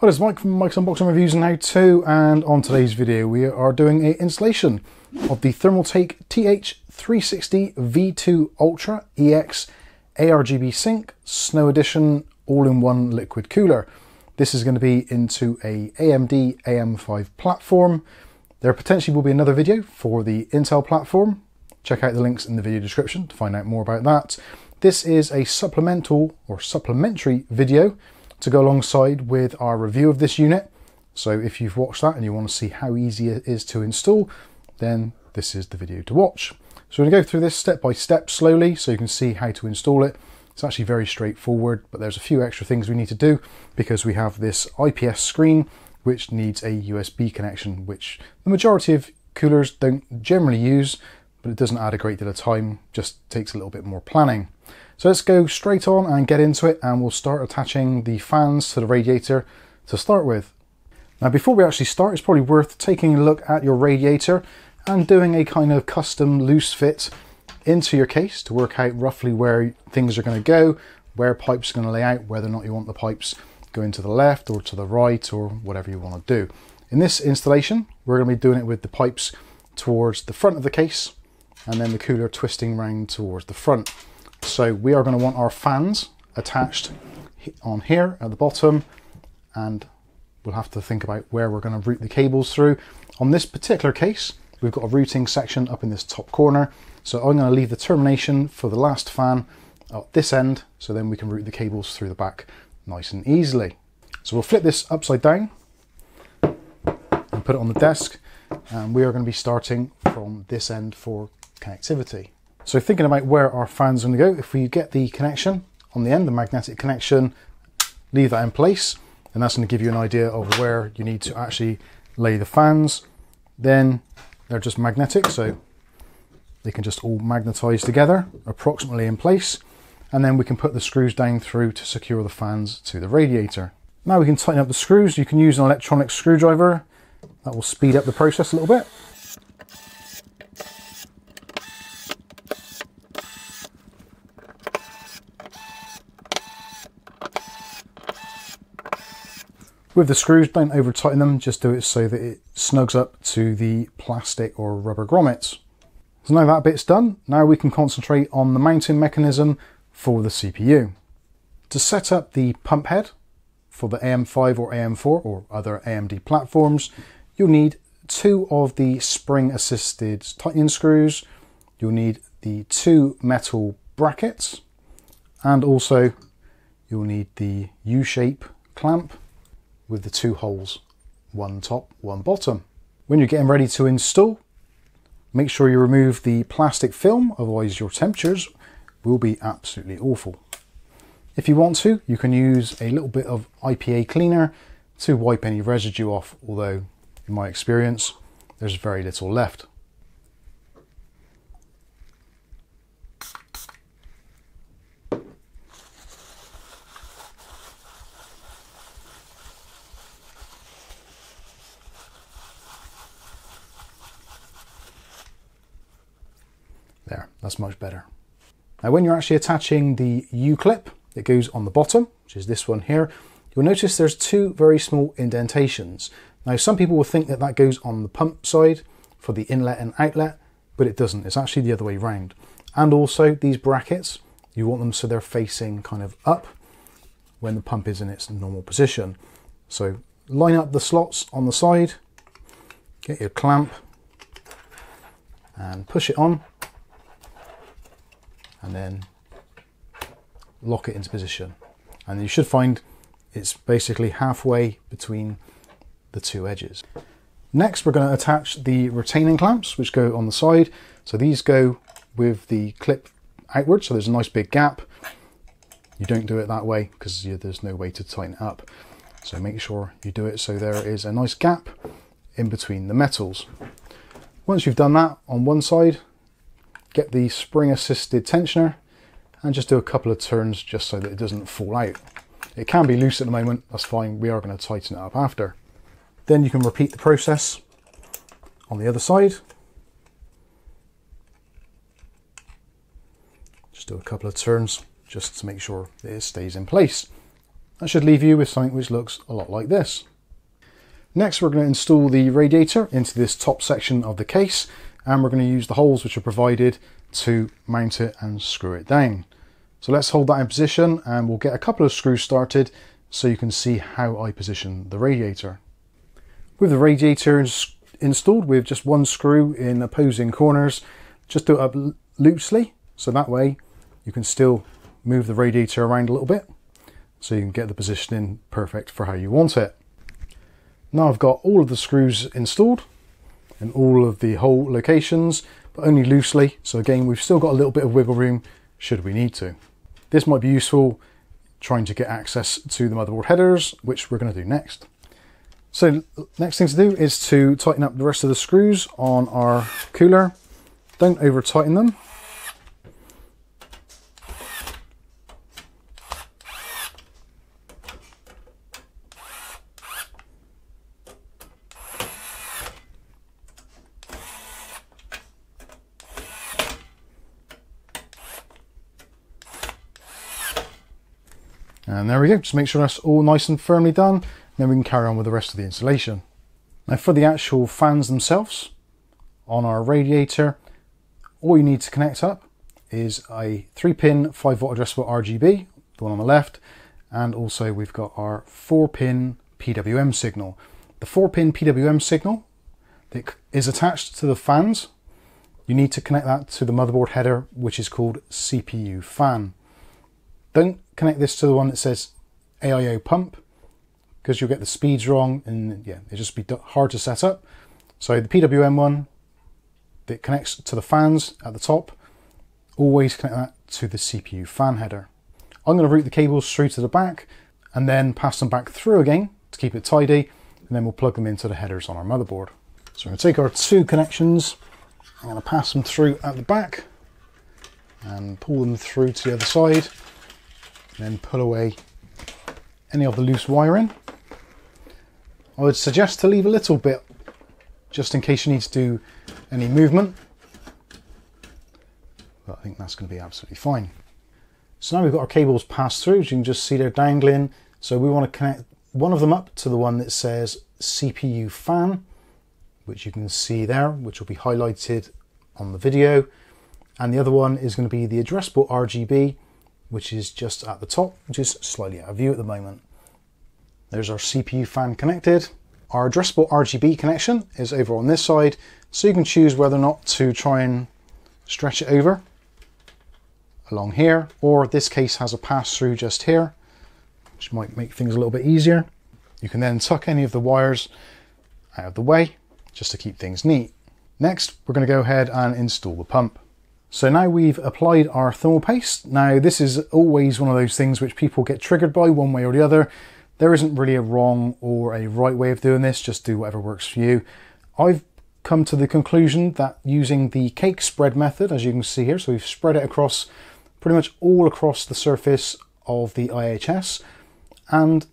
Hi, is Mike from Mike's Unboxing Reviews and How To, and on today's video we are doing an installation of the Thermaltake TH360 V2 Ultra EX ARGB Sync Snow Edition all-in-one liquid cooler. This is going to be into a AMD AM5 platform. There potentially will be another video for the Intel platform. Check out the links in the video description to find out more about that. This is a supplemental or supplementary video to go alongside with our review of this unit. So if you've watched that and you want to see how easy it is to install, then this is the video to watch. So we're going to go through this step by step slowly so you can see how to install it. It's actually very straightforward, but there's a few extra things we need to do because we have this IPS screen which needs a USB connection, which the majority of coolers don't generally use, but it doesn't add a great deal of time, just takes a little bit more planning. So let's go straight on and get into it and we'll start attaching the fans to the radiator to start with. Now before we actually start, it's probably worth taking a look at your radiator and doing a kind of custom loose fit into your case to work out roughly where things are going to go, where pipes are going to lay out, whether or not you want the pipes going to the left or to the right or whatever you want to do. In this installation, we're going to be doing it with the pipes towards the front of the case and then the cooler twisting round towards the front. So we are going to want our fans attached on here at the bottom and we'll have to think about where we're going to route the cables through. On this particular case, we've got a routing section up in this top corner. So I'm going to leave the termination for the last fan at this end, so then we can route the cables through the back nice and easily. So we'll flip this upside down and put it on the desk. And we are going to be starting from this end for connectivity. So thinking about where our fans are going to go, if we get the connection on the end, the magnetic connection, leave that in place, and that's going to give you an idea of where you need to actually lay the fans. Then they're just magnetic, so they can just all magnetize together, approximately in place, and then we can put the screws down through to secure the fans to the radiator. Now we can tighten up the screws. You can use an electronic screwdriver. That will speed up the process a little bit. With the screws, don't over tighten them, just do it so that it snugs up to the plastic or rubber grommets. So now that bit's done, now we can concentrate on the mounting mechanism for the CPU. To set up the pump head for the AM5 or AM4 or other AMD platforms, you'll need two of the spring assisted tightening screws, you'll need the two metal brackets, and also you'll need the U-shape clamp with the two holes, one top, one bottom. When you're getting ready to install, make sure you remove the plastic film, otherwise your temperatures will be absolutely awful. If you want to, you can use a little bit of IPA cleaner to wipe any residue off, although in my experience, there's very little left. There, that's much better. Now when you're actually attaching the U-clip, it goes on the bottom, which is this one here, you'll notice there's two very small indentations. Now some people will think that that goes on the pump side for the inlet and outlet, but it doesn't. It's actually the other way around. And also these brackets, you want them so they're facing kind of up when the pump is in its normal position. So line up the slots on the side, get your clamp and push it on and then lock it into position. And you should find it's basically halfway between the two edges. Next, we're going to attach the retaining clamps, which go on the side. So these go with the clip outward, so there's a nice big gap. You don't do it that way because there's no way to tighten it up. So make sure you do it so there is a nice gap in between the metals. Once you've done that on one side, get the spring assisted tensioner and just do a couple of turns just so that it doesn't fall out. It can be loose at the moment, that's fine, we are going to tighten it up after. Then you can repeat the process on the other side. Just do a couple of turns just to make sure it stays in place. that should leave you with something which looks a lot like this. Next we're going to install the radiator into this top section of the case and we're going to use the holes which are provided to mount it and screw it down. So let's hold that in position and we'll get a couple of screws started so you can see how I position the radiator. With the radiator installed with just one screw in opposing corners, just do it up loosely so that way you can still move the radiator around a little bit so you can get the positioning perfect for how you want it. Now I've got all of the screws installed in all of the hole locations, but only loosely. So again, we've still got a little bit of wiggle room should we need to. This might be useful trying to get access to the motherboard headers, which we're going to do next. So next thing to do is to tighten up the rest of the screws on our cooler. Don't over tighten them And there we go, just make sure that's all nice and firmly done. Then we can carry on with the rest of the installation. Now for the actual fans themselves, on our radiator, all you need to connect up is a 3 pin 5 volt addressable RGB, the one on the left, and also we've got our 4 pin PWM signal. The 4 pin PWM signal that is attached to the fans, you need to connect that to the motherboard header, which is called CPU fan. Don't connect this to the one that says AIO pump because you'll get the speeds wrong and yeah, it'll just be hard to set up. So the PWM one that connects to the fans at the top, always connect that to the CPU fan header. I'm going to route the cables through to the back and then pass them back through again to keep it tidy and then we'll plug them into the headers on our motherboard. So I'm going to take our two connections, I'm going to pass them through at the back and pull them through to the other side then pull away any of the loose wiring. I would suggest to leave a little bit just in case you need to do any movement. But I think that's going to be absolutely fine. So now we've got our cables passed through, as you can just see they're dangling. So we want to connect one of them up to the one that says CPU fan, which you can see there, which will be highlighted on the video. And the other one is going to be the addressable RGB, which is just at the top, which is slightly out of view at the moment. There's our CPU fan connected. Our addressable RGB connection is over on this side, so you can choose whether or not to try and stretch it over along here, or this case has a pass through just here, which might make things a little bit easier. You can then tuck any of the wires out of the way, just to keep things neat. Next, we're going to go ahead and install the pump. So now we've applied our thermal paste. Now this is always one of those things which people get triggered by one way or the other. There isn't really a wrong or a right way of doing this, just do whatever works for you. I've come to the conclusion that using the cake spread method, as you can see here, so we've spread it across pretty much all across the surface of the IHS and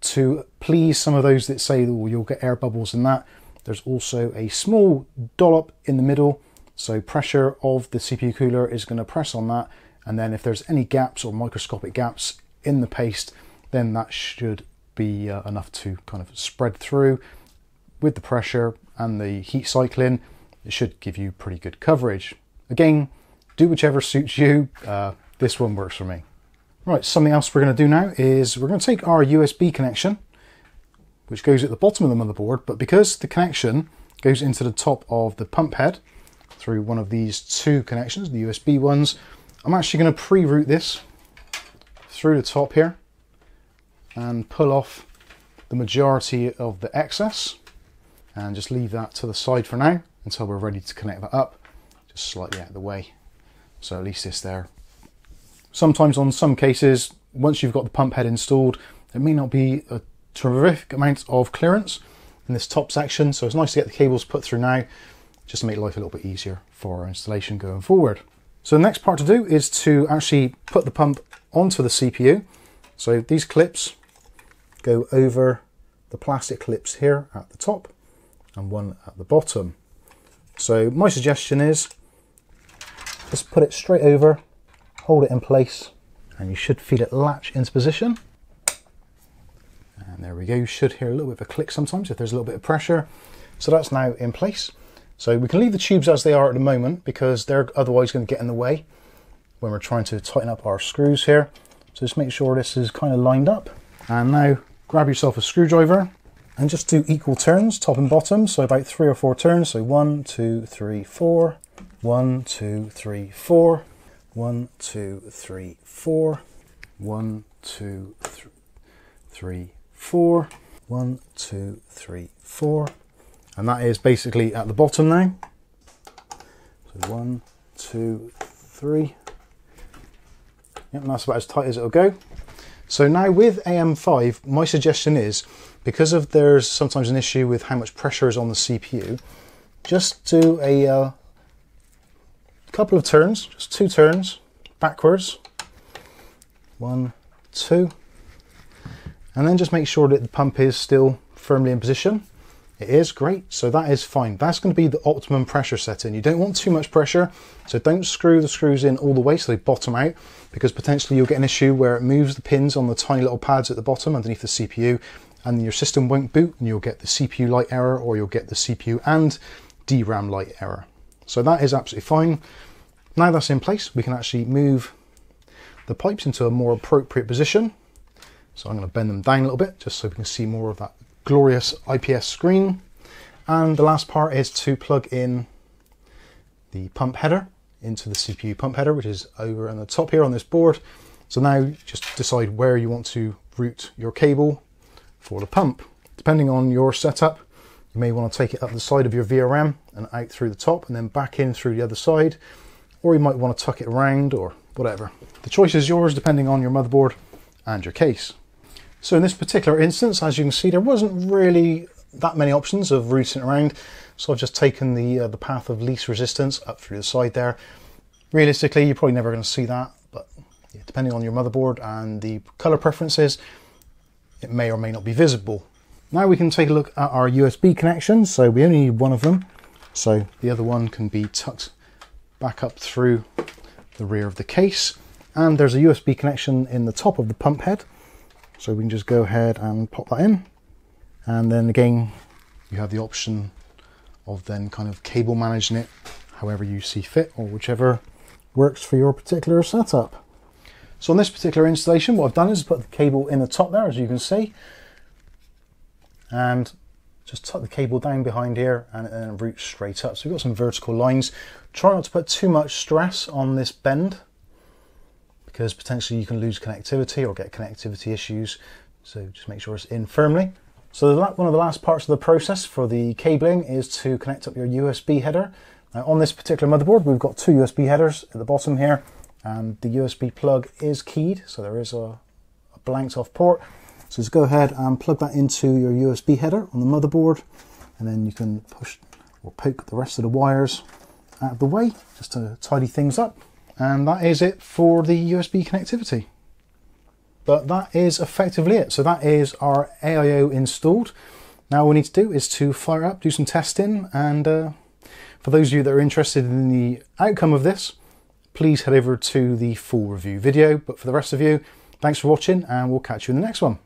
to please some of those that say oh, you'll get air bubbles in that, there's also a small dollop in the middle so pressure of the CPU cooler is going to press on that and then if there's any gaps or microscopic gaps in the paste then that should be uh, enough to kind of spread through. With the pressure and the heat cycling it should give you pretty good coverage. Again do whichever suits you uh, this one works for me. Right something else we're going to do now is we're going to take our USB connection which goes at the bottom of the motherboard but because the connection goes into the top of the pump head through one of these two connections, the USB ones. I'm actually going to pre-route this through the top here and pull off the majority of the excess and just leave that to the side for now until we're ready to connect that up just slightly out of the way. So at least it's there. Sometimes on some cases once you've got the pump head installed there may not be a terrific amount of clearance in this top section so it's nice to get the cables put through now just to make life a little bit easier for our installation going forward. So the next part to do is to actually put the pump onto the CPU. So these clips go over the plastic clips here at the top and one at the bottom. So my suggestion is just put it straight over, hold it in place, and you should feel it latch into position. And there we go. You should hear a little bit of a click sometimes if there's a little bit of pressure. So that's now in place. So we can leave the tubes as they are at the moment because they're otherwise going to get in the way when we're trying to tighten up our screws here. So just make sure this is kind of lined up. And now grab yourself a screwdriver and just do equal turns, top and bottom. So about three or four turns. So one, two, three, four. One, two, three, four. One, two, three, four. One, two, th three, four. One, two, three, four. And that is basically at the bottom now. So one, two, three. Yep, and that's about as tight as it'll go. So now with AM5, my suggestion is, because of there's sometimes an issue with how much pressure is on the CPU, just do a uh, couple of turns, just two turns, backwards. One, two. And then just make sure that the pump is still firmly in position. It is great, so that is fine. That's going to be the optimum pressure setting. You don't want too much pressure, so don't screw the screws in all the way so they bottom out, because potentially you'll get an issue where it moves the pins on the tiny little pads at the bottom underneath the CPU, and your system won't boot, and you'll get the CPU light error, or you'll get the CPU and DRAM light error. So that is absolutely fine. Now that's in place, we can actually move the pipes into a more appropriate position. So I'm going to bend them down a little bit, just so we can see more of that glorious IPS screen. And the last part is to plug in the pump header into the CPU pump header, which is over on the top here on this board. So now just decide where you want to route your cable for the pump. Depending on your setup, you may want to take it up the side of your VRM and out through the top and then back in through the other side, or you might want to tuck it around or whatever. The choice is yours depending on your motherboard and your case. So in this particular instance, as you can see, there wasn't really that many options of routing around. So I've just taken the, uh, the path of least resistance up through the side there. Realistically, you're probably never going to see that, but yeah, depending on your motherboard and the color preferences, it may or may not be visible. Now we can take a look at our USB connection. So we only need one of them. So the other one can be tucked back up through the rear of the case. And there's a USB connection in the top of the pump head. So we can just go ahead and pop that in. And then again, you have the option of then kind of cable managing it however you see fit or whichever works for your particular setup. So on this particular installation, what I've done is put the cable in the top there, as you can see, and just tuck the cable down behind here and then route straight up. So we've got some vertical lines. Try not to put too much stress on this bend because potentially you can lose connectivity or get connectivity issues. So just make sure it's in firmly. So one of the last parts of the process for the cabling is to connect up your USB header. Now on this particular motherboard, we've got two USB headers at the bottom here, and the USB plug is keyed, so there is a, a blanked off port. So just go ahead and plug that into your USB header on the motherboard, and then you can push or poke the rest of the wires out of the way just to tidy things up. And that is it for the USB connectivity. But that is effectively it. So that is our AIO installed. Now all we need to do is to fire up, do some testing, and uh, for those of you that are interested in the outcome of this, please head over to the full review video. But for the rest of you, thanks for watching, and we'll catch you in the next one.